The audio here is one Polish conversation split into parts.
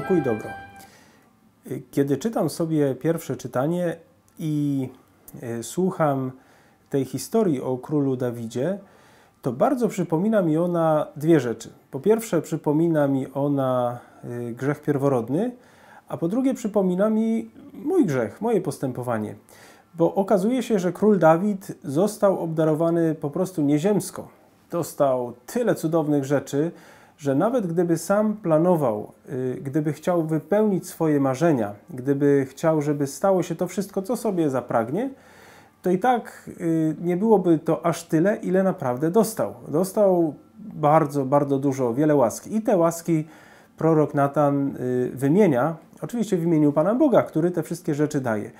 pokój dobro. Kiedy czytam sobie pierwsze czytanie i e, słucham tej historii o królu Dawidzie, to bardzo przypomina mi ona dwie rzeczy. Po pierwsze, przypomina mi ona e, grzech pierworodny, a po drugie, przypomina mi mój grzech, moje postępowanie. Bo okazuje się, że król Dawid został obdarowany po prostu nieziemsko. Dostał tyle cudownych rzeczy, że nawet gdyby sam planował, y, gdyby chciał wypełnić swoje marzenia, gdyby chciał, żeby stało się to wszystko, co sobie zapragnie, to i tak y, nie byłoby to aż tyle, ile naprawdę dostał. Dostał bardzo, bardzo dużo, wiele łaski. I te łaski prorok Natan y, wymienia, oczywiście w imieniu Pana Boga, który te wszystkie rzeczy daje.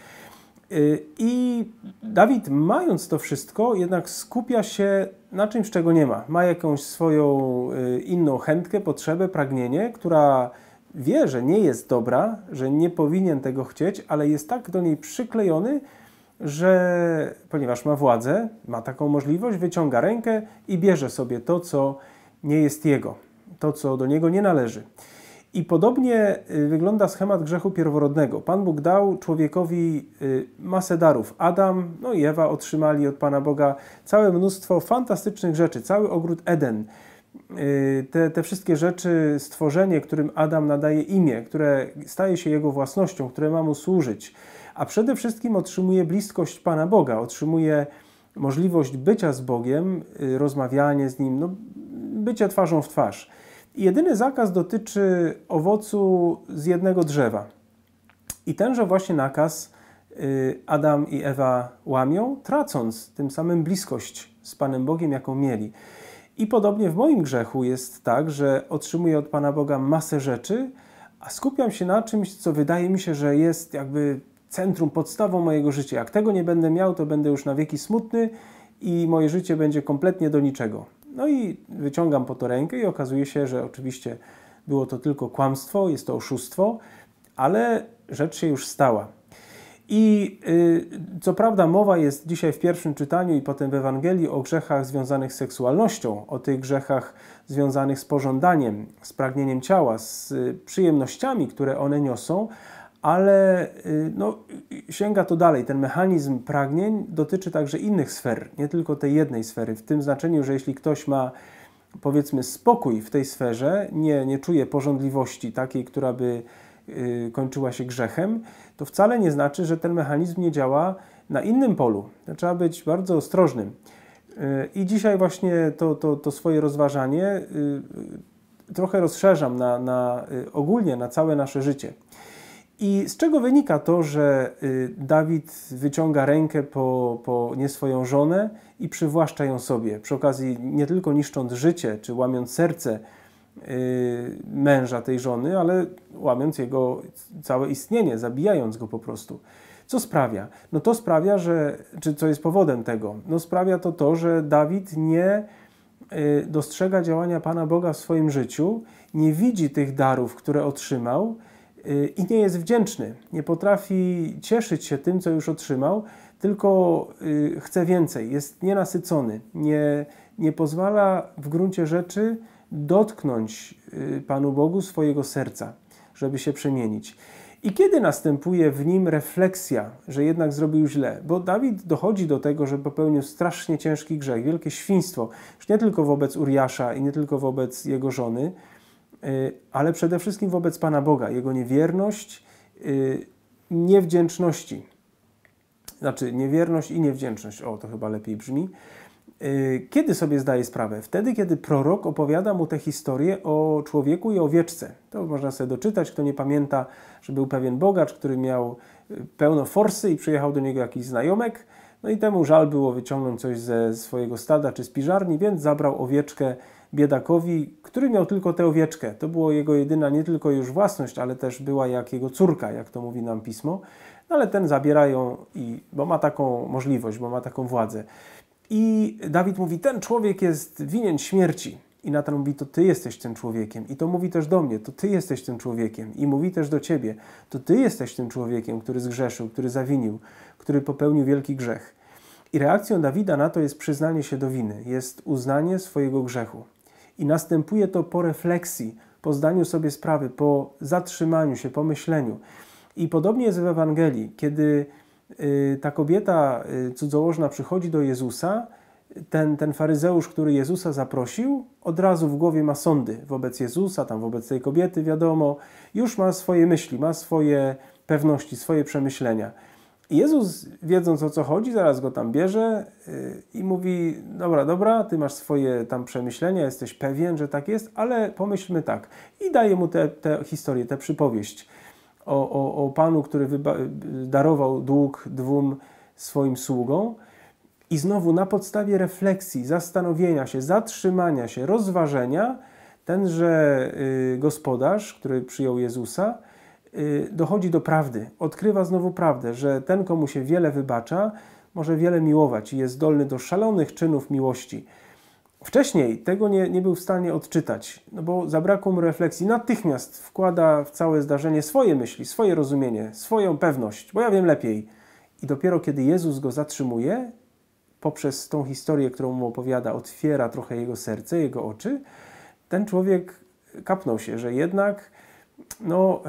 Y, I Dawid, mając to wszystko, jednak skupia się na czymś, czego nie ma. Ma jakąś swoją y, inną chętkę, potrzebę, pragnienie, która wie, że nie jest dobra, że nie powinien tego chcieć, ale jest tak do niej przyklejony, że ponieważ ma władzę, ma taką możliwość, wyciąga rękę i bierze sobie to, co nie jest jego, to, co do niego nie należy. I podobnie y, wygląda schemat grzechu pierworodnego. Pan Bóg dał człowiekowi y, masę darów. Adam no i Ewa otrzymali od Pana Boga całe mnóstwo fantastycznych rzeczy, cały ogród Eden. Y, te, te wszystkie rzeczy, stworzenie, którym Adam nadaje imię, które staje się jego własnością, które ma mu służyć, a przede wszystkim otrzymuje bliskość Pana Boga, otrzymuje możliwość bycia z Bogiem, rozmawianie z Nim, no, bycia twarzą w twarz. Jedyny zakaz dotyczy owocu z jednego drzewa. I tenże właśnie nakaz y, Adam i Ewa łamią, tracąc tym samym bliskość z Panem Bogiem, jaką mieli. I podobnie w moim grzechu jest tak, że otrzymuję od Pana Boga masę rzeczy, a skupiam się na czymś, co wydaje mi się, że jest jakby centrum, podstawą mojego życia. Jak tego nie będę miał, to będę już na wieki smutny i moje życie będzie kompletnie do niczego. No i wyciągam po to rękę i okazuje się, że oczywiście było to tylko kłamstwo, jest to oszustwo, ale rzecz się już stała. I y, co prawda mowa jest dzisiaj w pierwszym czytaniu i potem w Ewangelii o grzechach związanych z seksualnością, o tych grzechach związanych z pożądaniem, z pragnieniem ciała, z y, przyjemnościami, które one niosą, ale y, no, sięga to dalej. Ten mechanizm pragnień dotyczy także innych sfer, nie tylko tej jednej sfery, w tym znaczeniu, że jeśli ktoś ma powiedzmy spokój w tej sferze, nie, nie czuje porządliwości takiej, która by y, kończyła się grzechem, to wcale nie znaczy, że ten mechanizm nie działa na innym polu. Trzeba być bardzo ostrożnym. Y, I dzisiaj właśnie to, to, to swoje rozważanie trochę rozszerzam na, na, ogólnie na całe nasze życie. I z czego wynika to, że y, Dawid wyciąga rękę po, po nie swoją żonę i przywłaszcza ją sobie, przy okazji nie tylko niszcząc życie, czy łamiąc serce y, męża tej żony, ale łamiąc jego całe istnienie, zabijając go po prostu. Co sprawia? No to sprawia, że, czy co jest powodem tego? No sprawia to to, że Dawid nie y, dostrzega działania Pana Boga w swoim życiu, nie widzi tych darów, które otrzymał, i nie jest wdzięczny, nie potrafi cieszyć się tym, co już otrzymał, tylko y, chce więcej, jest nienasycony, nie, nie pozwala w gruncie rzeczy dotknąć y, Panu Bogu swojego serca, żeby się przemienić. I kiedy następuje w nim refleksja, że jednak zrobił źle? Bo Dawid dochodzi do tego, że popełnił strasznie ciężki grzech, wielkie świństwo, już nie tylko wobec Uriasza i nie tylko wobec jego żony, ale przede wszystkim wobec Pana Boga, Jego niewierność, y, niewdzięczności. Znaczy, niewierność i niewdzięczność. O, to chyba lepiej brzmi. Y, kiedy sobie zdaje sprawę? Wtedy, kiedy prorok opowiada mu tę historię o człowieku i owieczce. To można sobie doczytać. Kto nie pamięta, że był pewien bogacz, który miał pełno forsy i przyjechał do niego jakiś znajomek. No i temu żal było wyciągnąć coś ze swojego stada czy z piżarni, więc zabrał owieczkę biedakowi, który miał tylko tę owieczkę. To było jego jedyna nie tylko już własność, ale też była jak jego córka, jak to mówi nam pismo. No ale ten zabierają, i, bo ma taką możliwość, bo ma taką władzę. I Dawid mówi: Ten człowiek jest winien śmierci. I Natan mówi: To ty jesteś tym człowiekiem. I to mówi też do mnie: To ty jesteś tym człowiekiem. I mówi też do ciebie: To ty jesteś tym człowiekiem, który zgrzeszył, który zawinił, który popełnił wielki grzech. I reakcją Dawida na to jest przyznanie się do winy, jest uznanie swojego grzechu. I następuje to po refleksji, po zdaniu sobie sprawy, po zatrzymaniu się, po myśleniu. I podobnie jest w Ewangelii, kiedy y, ta kobieta y, cudzołożna przychodzi do Jezusa, ten, ten faryzeusz, który Jezusa zaprosił, od razu w głowie ma sądy wobec Jezusa, tam wobec tej kobiety, wiadomo, już ma swoje myśli, ma swoje pewności, swoje przemyślenia. Jezus, wiedząc o co chodzi, zaraz go tam bierze y, i mówi: Dobra, dobra, ty masz swoje tam przemyślenia, jesteś pewien, że tak jest, ale pomyślmy tak. I daje mu tę historię, tę przypowieść o, o, o panu, który darował dług dwóm swoim sługom. I znowu na podstawie refleksji, zastanowienia się, zatrzymania się, rozważenia, tenże y, gospodarz, który przyjął Jezusa, y, dochodzi do prawdy, odkrywa znowu prawdę, że ten, komu się wiele wybacza, może wiele miłować i jest zdolny do szalonych czynów miłości. Wcześniej tego nie, nie był w stanie odczytać, no bo zabrakło mu refleksji. Natychmiast wkłada w całe zdarzenie swoje myśli, swoje rozumienie, swoją pewność, bo ja wiem lepiej. I dopiero kiedy Jezus go zatrzymuje, poprzez tą historię, którą mu opowiada, otwiera trochę jego serce, jego oczy, ten człowiek kapnął się, że jednak no,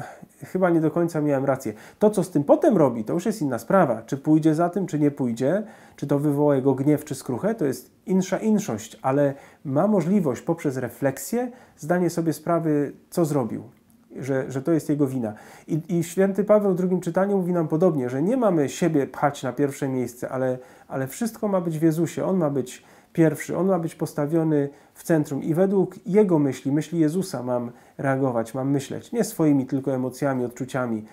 chyba nie do końca miałem rację. To, co z tym potem robi, to już jest inna sprawa. Czy pójdzie za tym, czy nie pójdzie, czy to wywoła jego gniew, czy skruchę, to jest insza inszość, ale ma możliwość poprzez refleksję zdanie sobie sprawy, co zrobił że, że to jest jego wina. I, I święty Paweł w drugim czytaniu mówi nam podobnie, że nie mamy siebie pchać na pierwsze miejsce, ale, ale wszystko ma być w Jezusie. On ma być pierwszy, on ma być postawiony w centrum i według jego myśli, myśli Jezusa mam reagować, mam myśleć. Nie swoimi tylko emocjami, odczuciami,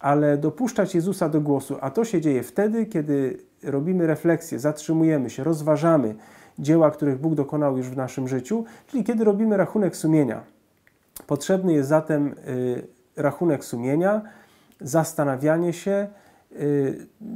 ale dopuszczać Jezusa do głosu. A to się dzieje wtedy, kiedy robimy refleksję, zatrzymujemy się, rozważamy dzieła, których Bóg dokonał już w naszym życiu, czyli kiedy robimy rachunek sumienia. Potrzebny jest zatem y, rachunek sumienia, zastanawianie się,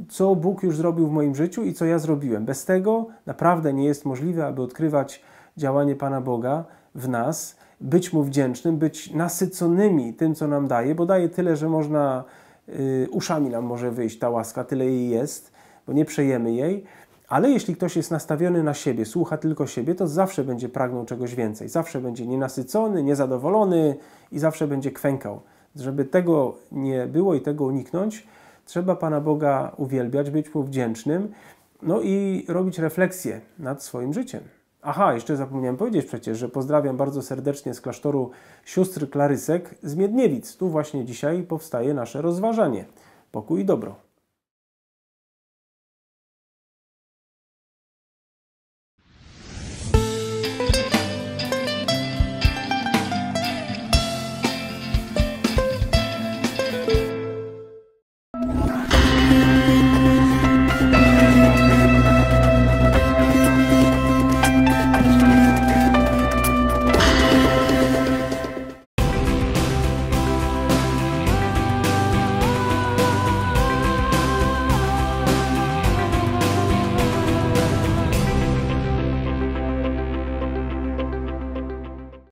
co Bóg już zrobił w moim życiu i co ja zrobiłem. Bez tego naprawdę nie jest możliwe, aby odkrywać działanie Pana Boga w nas, być Mu wdzięcznym, być nasyconymi tym, co nam daje, bo daje tyle, że można, y, uszami nam może wyjść ta łaska, tyle jej jest, bo nie przejemy jej ale jeśli ktoś jest nastawiony na siebie, słucha tylko siebie, to zawsze będzie pragnął czegoś więcej. Zawsze będzie nienasycony, niezadowolony i zawsze będzie kwękał. Żeby tego nie było i tego uniknąć, trzeba Pana Boga uwielbiać, być Mu wdzięcznym, no i robić refleksję nad swoim życiem. Aha, jeszcze zapomniałem powiedzieć przecież, że pozdrawiam bardzo serdecznie z klasztoru sióstr Klarysek z Miedniewic. Tu właśnie dzisiaj powstaje nasze rozważanie. Pokój i dobro.